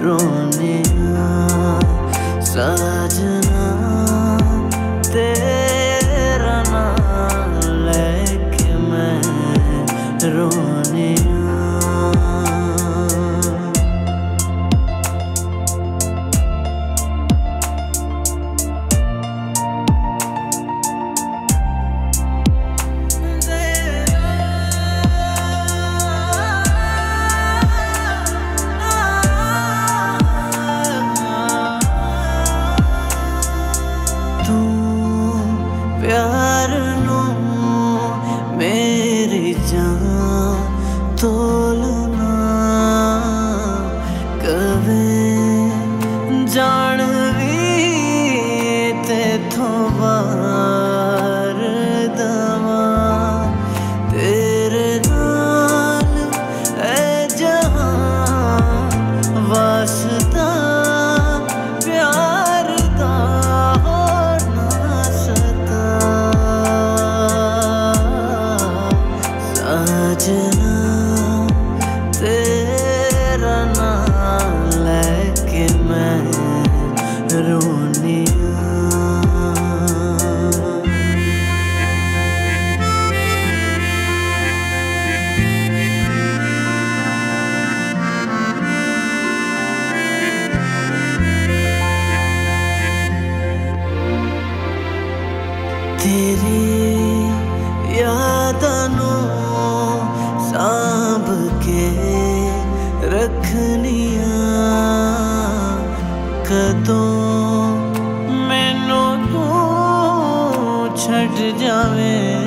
patrón. ਤੋਲਨਾ ਕਵੇ ਜਾਣ ਵੀ ਤੇ ਥੋਵਾ ਕੇ ਰੱਖਨੀਆਂ ਕਦੋਂ ਮੈਨੂੰ ਛੱਡ ਜਾਵੇਂ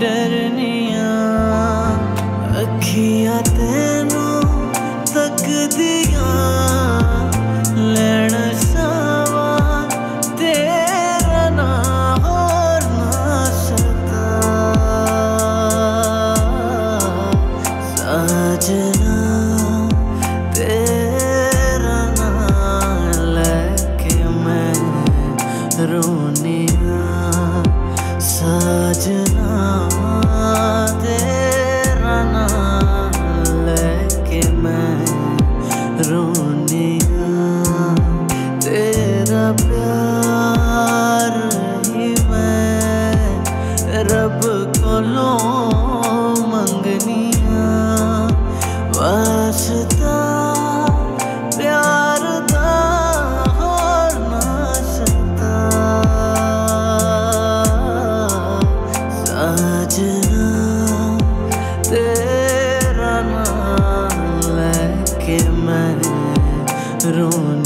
ਡਰ in my through